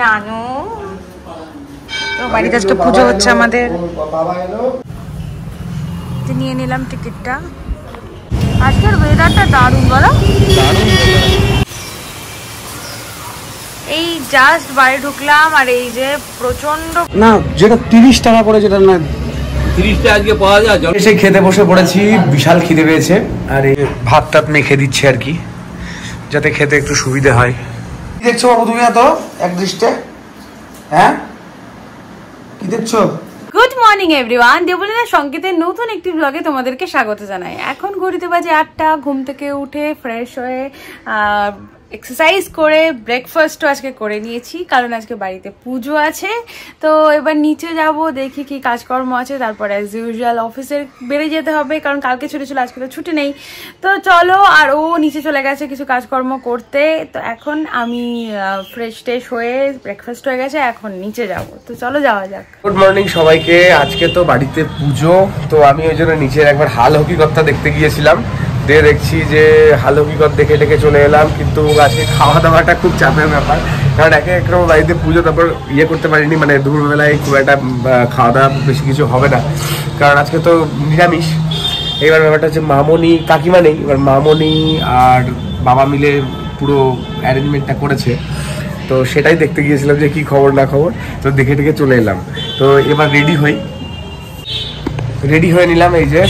নানু তো বাড়িতে আজকে পুজো হচ্ছে আমাদের। নিয়ে নিলাম টিকিটটা। আজকের ওয়েদারটা দারুণ বলো। এই জাস্ট বাড়ি ঢুকলাম আর এই যে প্রচণ্ড না যেটা তিরিশ টাকা করে যেটা না তিরিশটা আজকে পাওয়া যায় এসে খেতে বসে পড়েছি বিশাল খিদে পেয়েছে। আর এই ভাত টাত মেখে দিচ্ছে আর কি যাতে খেতে একটু সুবিধে হয়। দেখছ বাবু তুমি এত? এক দৃষ্টে। হ্যাঁ? কি দেখছ? গুড মর্নিং এভরিওয়ান দেবলীনা সংকেতের নতুন একটি ব্লগে তোমাদেরকে স্বাগত জানাই। এখন ঘড়িতে বাজে আটটা, ঘুম থেকে উঠে ফ্রেশ হয়ে এক্সারসাইজ করে ব্রেকফাস্টও আজকে করে নিয়েছি, কারণ আজকে বাড়িতে পুজো আছে। তো এবার নিচে যাব, দেখি কি কাজকর্ম আছে, তারপর অ্যাজ ইউজুয়াল অফিসে বেড়ে যেতে হবে, কারণ কালকে ছুটি ছিল, আজকে তো ছুটি নেই। তো চলো, আর ও নিচে চলে গেছে কিছু কাজকর্ম করতে, তো এখন আমি ফ্রেশ ট্রেশ হয়ে ব্রেকফাস্ট হয়ে গেছে, এখন নিচে যাব। তো চলো যাওয়া যাক। গুড মর্নিং সবাইকে, আজকে তো বাড়িতে পুজো, তো আমি ওই জন্য নিচের একবার হাল হকিকতটা দেখতে গিয়েছিলাম। দিয়ে দেখছি যে হাল হকিকত দেখে দেখে চলে এলাম, কিন্তু আজকে খাওয়া দাওয়াটা খুব চাপের ব্যাপার। কারণ একে একরকম বাড়িতে পুজো, তারপর ইয়ে করতে পারিনি মানে দুপুরবেলায় খুব একটা খাওয়া দাওয়া বেশি কিছু হবে না। কারণ আজকে তো নিরামিষ। এবার ব্যাপারটা হচ্ছে মামনি, কাকিমা নেই। এবার মামনি আর বাবা মিলে পুরো অ্যারেঞ্জমেন্টটা করেছে। তো সেটাই দেখতে গিয়েছিলাম যে কি খবর, না খবর। তো দেখে দেখে চলে এলাম। তো এবার রেডি হই। রেডি হয়ে নিলাম এই যে।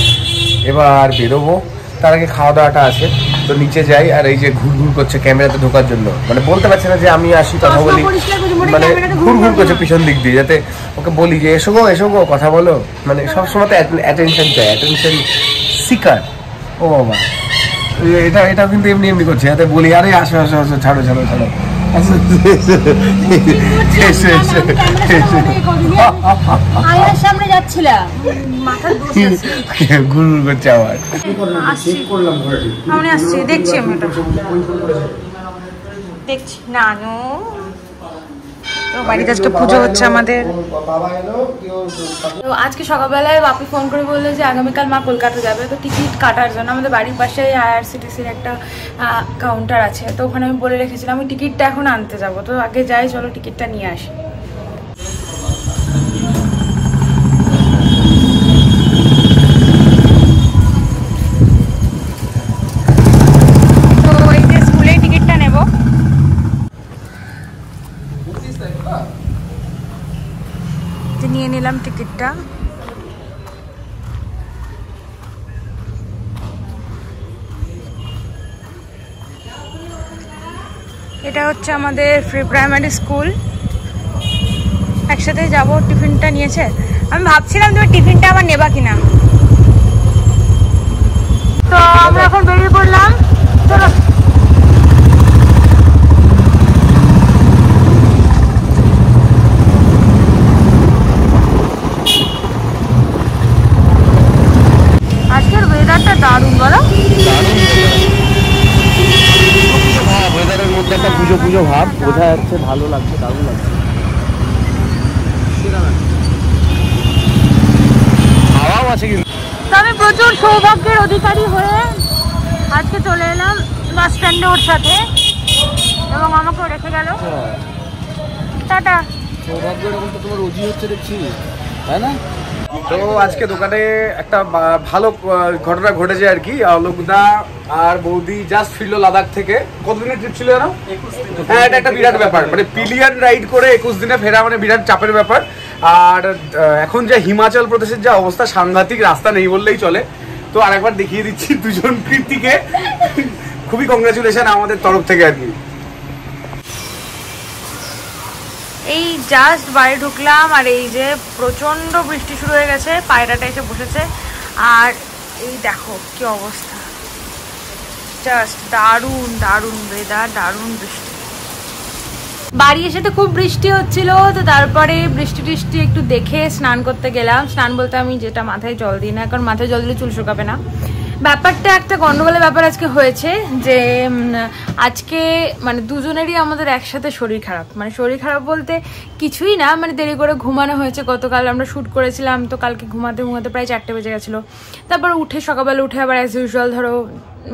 এবার বেরোবো। তার আগে খাওয়া দাওয়াটা আছে। তো নিচে যাই আর এই যে ঘুর ঘুর করছে ক্যামেরাতে ঢোকার জন্য। মানে বলতে পারছে না যে আমি আসি কথা বলি। মানে ঘুর ঘুর করছে পিছন দিক দিয়ে যাতে ওকে বলি যে এসো গো এসো গো কথা বলো। মানে সবসময় তো অ্যাটেনশন চাই অ্যাটেনশন সিকার ও বাবা। এটা এটাও কিন্তু এমনি এমনি করছে যাতে বলি আরে আসো আসো আসো ছাড়ো ছাড়ো ছাড়ো। আয়নার সামনে যাচ্ছিলাম ঘুর। করছে আবার আসছি আমি আসছি দেখছি আমি ওটা দেখছি। নানু। বাড়িতে আজকে পুজো হচ্ছে আমাদের। তো আজকে সকালবেলায় বাপি ফোন করে বলল যে আগামীকাল মা কলকাতা যাবে, তো টিকিট কাটার জন্য আমাদের বাড়ির পাশে আইআরসিটিসির একটা কাউন্টার আছে। তো ওখানে আমি বলে রেখেছিলাম, আমি টিকিটটা এখন আনতে যাব। তো আগে যাই, চলো টিকিটটা নিয়ে আসি তো এই যে স্কুলের টিকিটটা নেব তো নিয়ে টিকিটটা এটা হচ্ছে আমাদের ফ্রি প্রাইমারি স্কুল একসাথে যাব, টিফিনটা নিয়েছে। আমি ভাবছিলাম তুমি টিফিনটা আবার নেবা কিনা। তো আমরা এখন বেরিয়ে পড়লাম। চলো আজকের ওয়েদারটা দারুণ বলো। ওয়েদারের মধ্যে একটা পুজো পুজো ভাব বোঝা যাচ্ছে ভালো লাগছে দারুণ লাগছে। হাওয়াও আছে কিন্তু। তো আমি প্রচুর সৌভাগ্যের অধিকারী হয়ে আজকে চলে এলাম বাস স্ট্যান্ডে ওর সাথে এবং আমাকেও রেখে গেল। টাটা। সৌভাগ্য এরকম তো তোমার রোজই হচ্ছে দেখছি তাই না? তো আজকে দোকানে একটা ভালো ঘটনা ঘটেছে আর কি। অলোকদা আর বৌদি জাস্ট ফিরলো লাদাখ থেকে। কতদিনের ট্রিপ ছিল না হ্যাঁ এটা একটা বিরাট ব্যাপার। মানে পিলিয়ান রাইড করে একুশ দিনে ফেরা মানে বিরাট চাপের ব্যাপার। আর এখন যে হিমাচল প্রদেশের যা অবস্থা সাংঘাতিক রাস্তা নেই বললেই চলে। তো আরেকবার দেখিয়ে দিচ্ছি দুজন কৃতিকে খুবই কংগ্রাচুলেশন আমাদের তরফ থেকে আর কি। এই জাস্ট বাড়ি ঢুকলাম আর এই যে প্রচণ্ড বৃষ্টি শুরু হয়ে গেছে, পায়রাটা এসে বসেছে। আর এই দেখো কি অবস্থা। জাস্ট দারুণ দারুণ ওয়েদার দারুণ বৃষ্টি। বাড়ি এসে তো খুব বৃষ্টি হচ্ছিল, তো তারপরে বৃষ্টি টিষ্টি একটু দেখে স্নান করতে গেলাম। স্নান বলতে আমি যেটা মাথায় জল দিই না, কারণ মাথায় জল দিলে চুল শুকাবে না। ব্যাপারটা, একটা গন্ডগোলের ব্যাপার আজকে হয়েছে যে আজকে মানে দুজনেরই আমাদের একসাথে শরীর খারাপ। মানে শরীর খারাপ বলতে কিছুই না মানে দেরি করে ঘুমানো হয়েছে। গতকাল আমরা শ্যুট করেছিলাম, তো কালকে ঘুমাতে ঘুমাতে প্রায় চারটে বেজে গেছিল। তারপর উঠে সকালবেলা উঠে আবার অ্যাজ ইউজুয়াল ধরো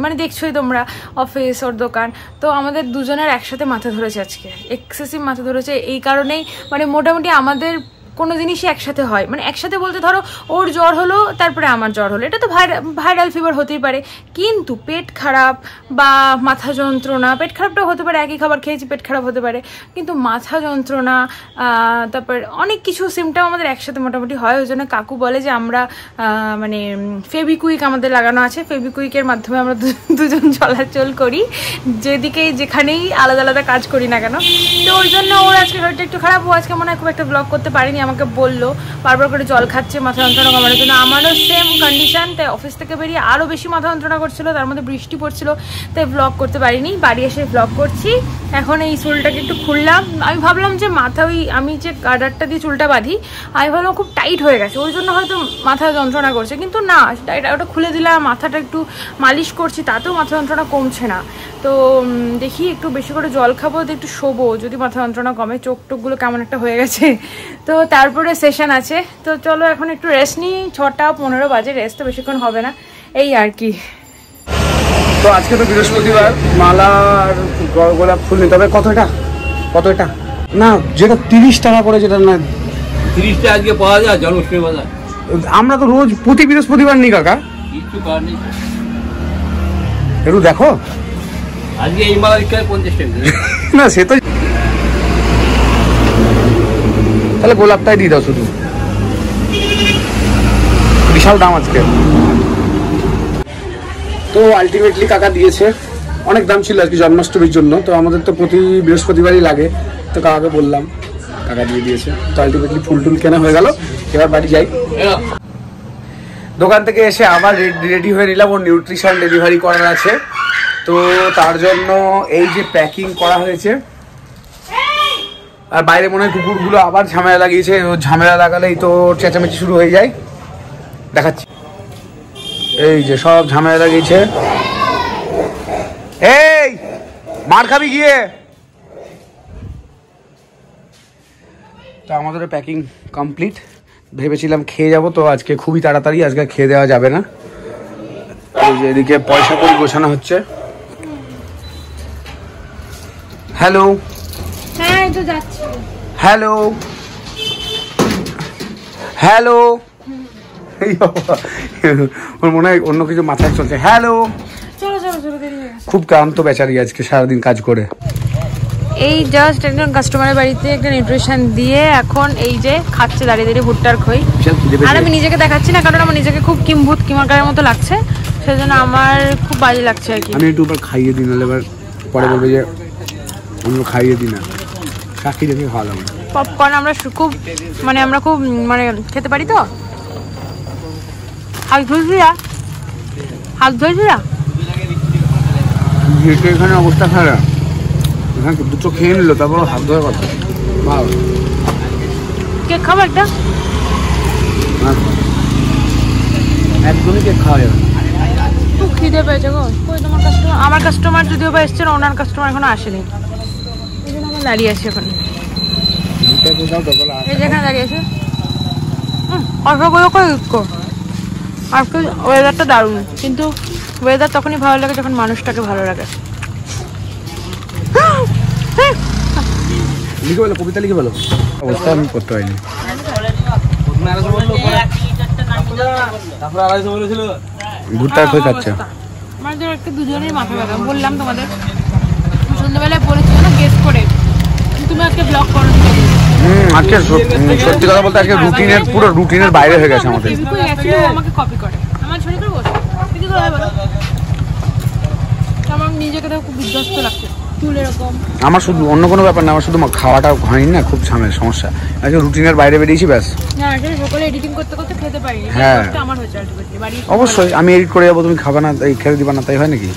মানে দেখছোই তোমরা অফিস ওর দোকান। তো আমাদের দুজনের একসাথে মাথা ধরেছে আজকে এক্সেসিভ মাথা ধরেছে। এই কারণেই মানে মোটামুটি আমাদের কোনো জিনিসই একসাথে হয়। মানে একসাথে বলতে ধরো, ওর জ্বর হলো, তারপরে আমার জ্বর হলো। এটা তো ভাইরাল ফিভার হতেই পারে। কিন্তু পেট খারাপ বা মাথা যন্ত্রণা, পেট খারাপটাও হতে পারে, একই খাবার খেয়েছি, পেট খারাপ হতে পারে। কিন্তু মাথা যন্ত্রণা তারপর অনেক কিছু সিমটম আমাদের একসাথে মোটামুটি হয়। ওই জন্য কাকু বলে যে আমরা মানে ফেবিকুইক আমাদের লাগানো আছে। ফেবিকুইকের মাধ্যমে আমরা দুজন চলাচল করি। যেদিকে যেখানেই আলাদা আলাদা কাজ করি না কেন। তো ওই জন্য ওর আজকে শরীরটা একটু খারাপ। ও আজকে মনে হয় খুব একটা ব্লগ করতে পারিনি। আমাকে বলল, বারবার করে জল খাচ্ছে, মাথা যন্ত্রণা কমানোর জন্য। আমারও সেম কন্ডিশন তাই অফিস থেকে বেরিয়ে আরও বেশি মাথা যন্ত্রণা করছিল, তার মধ্যে বৃষ্টি পড়ছিল, তাই ব্লগ করতে পারিনি। বাড়ি এসে ব্লগ করছি। এখন এই চুলটাকে একটু খুললাম। আমি ভাবলাম যে মাথা ওই, আমি যে গার্ডারটা দিয়ে চুলটা বাঁধি, আমি ভাবলাম খুব টাইট হয়ে গেছে, ওই জন্য হয়তো মাথা যন্ত্রণা করছে। কিন্তু না ওটা খুলে দিলাম, মাথাটা একটু মালিশ করছি, তাতেও মাথা যন্ত্রণা কমছে না। তো দেখি একটু বেশি করে জল খাব একটু শোবো, যদি মাথা যন্ত্রণা কমে চোখ টোকগুলো কেমন একটা হয়ে গেছে তো তারপরে সেশন আছে। তো চলো এখন একটু রেস্ট নিই। ছটা পনেরো বাজে রেস্ট তো বেশিক্ষণ হবে না। এই আর কি। তো আজকে তো বৃহস্পতিবার মালা আর গোলাপ ফুল নিতে হবে কত এটা কত এটা না যেটা তিরিশ টাকা করে যেটা না তিরিশটা আজকে পাওয়া যায় জন্মাষ্টমী বাজার আমরা তো রোজ প্রতি বৃহস্পতিবার নি কাকা। নেই। একটু দেখো। আজকে এই মালা পঞ্চাশ টাকা। না সে তো তাহলে গোলাপটাই দিয়ে দাও শুধু। বিশাল দাম আজকে। তো আলটিমেটলি কাকা দিয়েছে। অনেক দাম ছিল আর কি জন্মাষ্টমীর জন্য, তো আমাদের তো প্রতি বৃহস্পতিবারই লাগে, তো কাকাকে বললাম, কাকা দিয়ে দিয়েছে। তো আলটিমেটলি ফুল টুল কেনা হয়ে গেল, এবার বাড়ি যাই। দোকান থেকে এসে আবার রেডি হয়ে নিলাম, ওর নিউট্রিশন ডেলিভারি করার আছে। তো তার জন্য এই যে প্যাকিং করা হয়েছে আর বাইরে মনে হয় কুকুরগুলো আবার ঝামেলা লাগিয়েছে ঝামেলা লাগালেই তো চেঁচামেচি শুরু হয়ে যায়। দেখাচ্ছি। এই যে সব ঝামেলা লাগিয়েছে। এই, মার খাবি গিয়ে। তো আমাদের প্যাকিং কমপ্লিট। ভেবেছিলাম খেয়ে যাব তো, আজকে খুবই তাড়াতাড়ি, আজকে খেয়ে দেওয়া যাবে না। এদিকে পয়সা করে গোছানো হচ্ছে। হ্যালো। হ্যাঁ তো যাচ্ছি। হ্যালো। হ্যালো। ওর মনে হয় অন্য কিছু মাথায় চলছে। হ্যালো। হয়ে খুব ক্লান্ত বেচারি আজকে সারাদিন কাজ করে। এই জাস্ট একজন কাস্টমারের বাড়িতে একটা নিউট্রিশন দিয়ে এখন এই যে খাচ্ছে দাঁড়িয়ে দাঁড়িয়ে ভুট্টার খই। আর আমি নিজেকে দেখাচ্ছি না কারণ আমার নিজেকে খুব কিম্ভূত কিমাকারের মতো লাগছে। সেজন্য আমার খুব বাজে লাগছে আর কি। আমি একটু খাইয়ে দিই নাহলে এবার পরে বলবে যে অন্য খাইয়ে দিই না। সাক্ষী দেখে খাওয়ালাম পপকর্ন আমরা খুব মানে আমরা খুব মানে খেতে পারি তো? হাত ধুইছিলা হাত ধুইছিলা যেহেতু এখানে অবস্থা খারাপ এখানে দুটো খেয়ে নিল তারপর হাত ধোয়ার কথা। ভাব কেক খাব একটা? একদমই কেক খাওয়া যাবে খুব খিদে পেয়েছে গো। কই তোমার কাস্টমার আমার কাস্টমার যদিও বা এসছে ওনার কাস্টমার এখনও আসেনি। দাঁড়িয়ে আছি এখন। যেখানে দাঁড়িয়ে আছে। হুম, অল্পগুলো করে আজকে ওয়েদারটা দারুণ কিন্তু ওয়েদার তখনই ভালো লাগে যখন মানুষটাকে ভালো লাগে। লিখে বলো কবিতা লিখে বলো। অবস্থা আমি করতে পারিনি। খাচ্ছে? আমাদের একটা মাথা ব্যথা। বললাম তোমাদের সন্ধ্যাবেলায় বলেছিল না গেস করে। তুমি আজকে ব্লগ করো হুম আজকে সত্যি কথা বলতে আজকে রুটিনের পুরো রুটিনের বাইরে হয়ে গেছে আমাদের। আমাকে কপি করে। আমার ছড়ি করে বসে কি করে বলো আমার নিজেকে খুব বিধ্বস্ত লাগছে। আমার শুধু অন্য কোনো ব্যাপার না আমার শুধু খাওয়াটা হয়নি না খুব ঝামেলা সমস্যা। আজকে রুটিনের বাইরে বেরিয়েছি ব্যাস। না আসলে সকালে এডিটিং করতে করতে খেতে পারিনি। হ্যাঁ। অবশ্যই আমি এডিট করে যাব তুমি খাবে না এই খেতে দিবা না তাই হয় নাকি।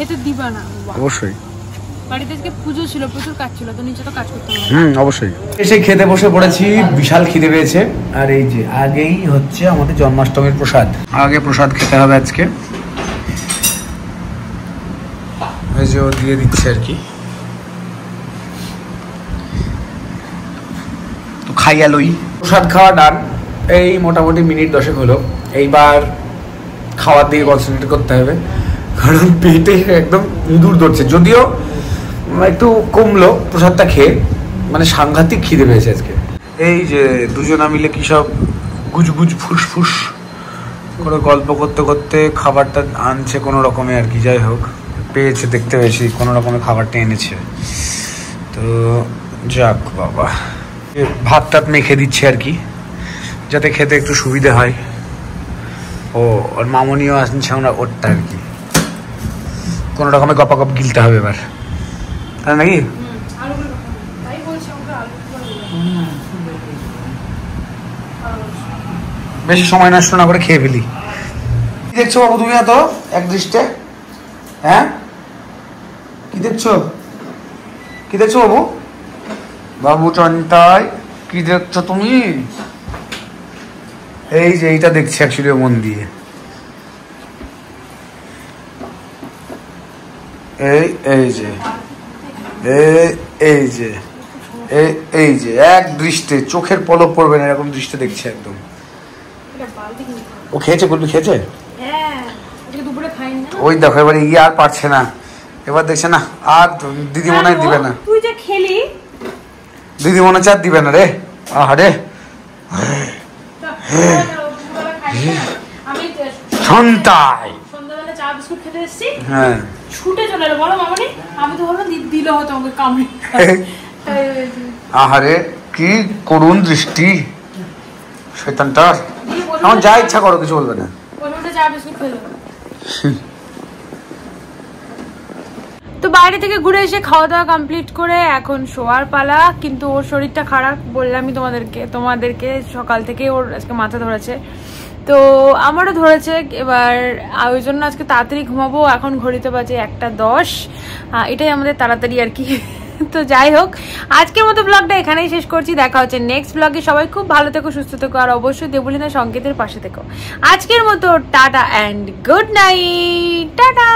অবশ্যই। বাড়িতে আজকে পুজো ছিল প্রচুর কাজ ছিল তো নিচে তো কাজ করতে হবে। হুম অবশ্যই। এসে খেতে বসে পড়েছি বিশাল খিদে পেয়েছে। আর এই যে আগেই হচ্ছে আমাদের জন্মাষ্টমীর প্রসাদ। আগে প্রসাদ খেতে হবে আজকে। এই যে ও দিয়ে দিচ্ছে আর কি। তো খাইয়া লই প্রসাদ খাওয়া ডান। এই মোটামুটি মিনিট দশেক হলো। এইবার খাওয়ার দিকে কনসেন্ট্রেট করতে হবে। কারণ পেটে একদম ইঁদুর ধরছে। যদিও একটু কমলো, প্রসাদটা খেয়ে। মানে সাংঘাতিক খিদে পেয়েছে আজকে। এই যে দুজনা মিলে কি সব গুজগুজ ফুসফুস করে গল্প করতে করতে খাবারটা আনছে কোনো রকমে আর কি, যাই হোক। পেয়েছে, দেখতে পেয়েছি, কোনো রকমে খাবারটা এনেছে। তো যাক বাবা। ভাত টাত মেখে দিচ্ছে আর কি, যাতে খেতে একটু সুবিধে হয়। ও, ওর মামনিও আসছে, আমরা ওরটা আর কি। কোনো রকমে গপাগপ গিলতে হবে এবার। তাই নাকি বেশি সময় নষ্ট না করে খেয়ে ফেলি। কি দেখছ বাবু তুমি এত এক দৃষ্টে? হ্যাঁ? কি দেখছ? কি দেখছ বাবু? বাবু চন্তাই কি দেখছ তুমি? এই যে এইটা দেখছি অ্যাকচুয়ালি মন দিয়ে। এই এই যে। এই এই যে এই এই যে এক দৃষ্টে চোখের পলক পড়বে না এরকম দৃষ্টি দেখছে একদম। ও খেয়েছে বলবি খেয়েছে? না ওই দেখো এবার ইয়ে আর পারছে না। এবার দেখছে না আর দিদি মনে হয় দিবে না। তুই যে খেলি। দিদি মনে আর দিবে না রে। আরে আমি সন্তাই সন্ধ্যাবেলা চা বিস্কুট খেতে এসেছি। হ্যাঁ। ছুটে চলে এলো। বলো মামনি আমি তো ভাবলাম দিল হয়তো আমাকে কামড়ে আহারে কি করুণ দৃষ্টি। শৈতানটার আমার যা ইচ্ছা করো কিছু বলবে না। চা বিস্কুট তো বাইরে থেকে ঘুরে এসে খাওয়া দাওয়া কমপ্লিট করে এখন শোয়ার পালা। কিন্তু ওর শরীরটা খারাপ বললামই তোমাদেরকে তোমাদেরকে সকাল থেকে ওর আজকে মাথা ধরেছে। তো আমারও ধরেছে, এবার ওই জন্য আজকে তাড়াতাড়ি ঘুমাবো। এখন ঘড়িতে বাজে একটা দশ। এটাই আমাদের তাড়াতাড়ি আর কি। তো যাই হোক, আজকের মতো ব্লগটা এখানেই শেষ করছি। দেখা হচ্ছে নেক্সট ব্লগে সবাই খুব ভালো থেকো, সুস্থ থেকো, আর অবশ্যই দেবলিনা সংকেতের পাশে থেকো। আজকের মতো tata and good night tata!